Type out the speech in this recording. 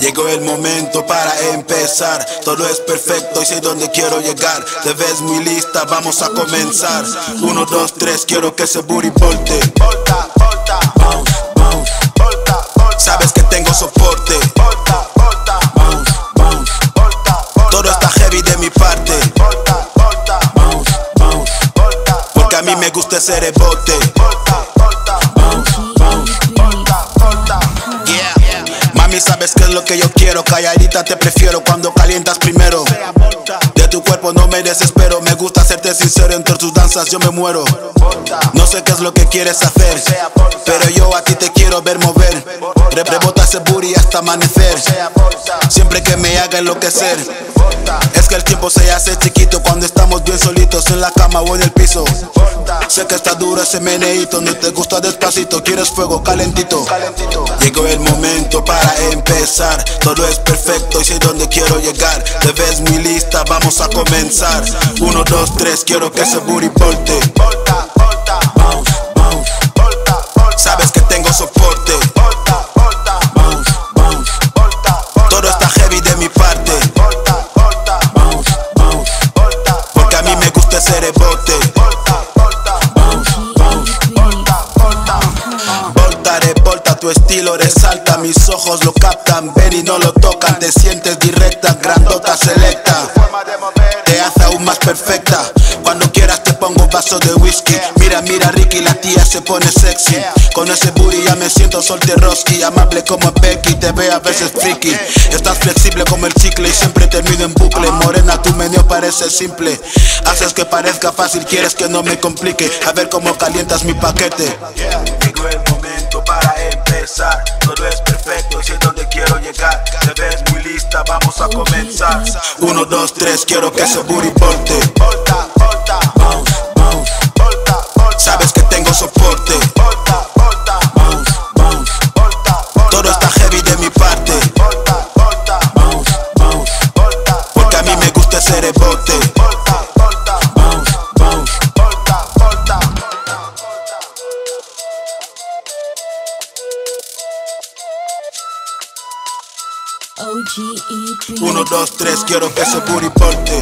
Llegó el momento para empezar. Todo es perfecto y sé dónde quiero llegar. Te ves muy lista, vamos a comenzar. Uno, dos, tres, quiero que se booty volte. Volta, volta, Bounce, bounce. volta, volta. Sabes que tengo soporte. Volta, volta, Bounce, bounce. volta, volta. Todo está heavy de mi parte. Volta, volta, Bounce, bounce. volta, Porque a mí me gusta ese rebote. volta, volta, Bounce, bounce. volta, volta. Yeah. Mami, sabes qué lo que yo quiero. Calladita te prefiero cuando calientas primero. De tu cuerpo no me desespero. Me gusta serte sincero. Entre tus danzas yo me muero. No sé qué es lo que quieres hacer. Pero yo a ti te quiero ver mover. Re- Rebota ese booty hasta amanecer. Haga enloquecer. Es que el tiempo se hace chiquito cuando estamos bien solitos en la cama o en el piso. Sé que está duro ese meneíto, no te gusta despacito, quieres fuego calentito. Llegó el momento para empezar, todo es perfecto y sé dónde quiero llegar. Te ves muy lista, vamos a comenzar. Uno, dos, tres, quiero que ese booty volte. Mis ojos lo captan, ven y no lo tocan, te sientes directa, grandota, selecta, te hace aún más perfecta. Cuando quieras te pongo un vaso de whisky, mira, mira Ricky, la tía se pone sexy. Con ese booty ya me siento solteroski, amable como Becky, te ve a veces freaky. Estás flexible como el chicle y siempre termino en bucle. Morena, tu menú parece simple, haces que parezca fácil, quieres que no me complique. A ver cómo calientas mi paquete. Empezar. Todo es perfecto, sé dónde quiero llegar. Te ves muy lista, vamos a comenzar. Uno, dos, tres, quiero que ese booty volte. Volta, volta, Bounce, bounce. volta, volta. Sabes que tengo soporte. Volta, volta, Bounce, bounce. volta, volta. Todo está heavy de mi parte. Volta, volta, Bounce, bounce. volta, Porque a mí me gusta ese rebote. OGE Uno, dos, tres, quiero que ese booty volte.